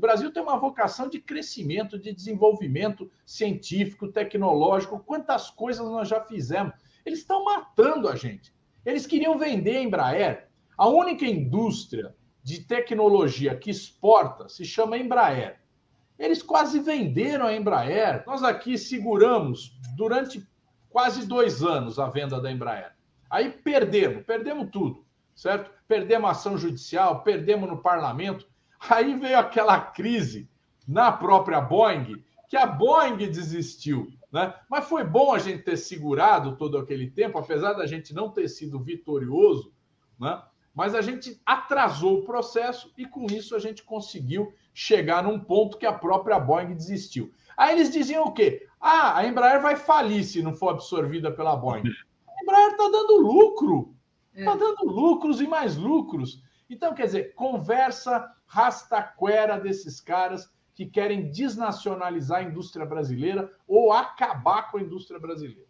O Brasil tem uma vocação de crescimento, de desenvolvimento científico, tecnológico. Quantas coisas nós já fizemos? Eles estão matando a gente. Eles queriam vender a Embraer. A única indústria de tecnologia que exporta se chama Embraer. Eles quase venderam a Embraer. Nós aqui seguramos durante quase dois anos a venda da Embraer. Aí perdemos, perdemos tudo, certo? Perdemos a ação judicial, perdemos no parlamento. Aí veio aquela crise na própria Boeing, que a Boeing desistiu. Né? Mas foi bom a gente ter segurado todo aquele tempo, apesar da gente não ter sido vitorioso, né? mas a gente atrasou o processo e com isso a gente conseguiu chegar num ponto que a própria Boeing desistiu. Aí eles diziam o quê? Ah, a Embraer vai falir se não for absorvida pela Boeing. A Embraer está dando lucro, está é. dando lucros e mais lucros. Então, quer dizer, conversa rastaquera desses caras que querem desnacionalizar a indústria brasileira ou acabar com a indústria brasileira.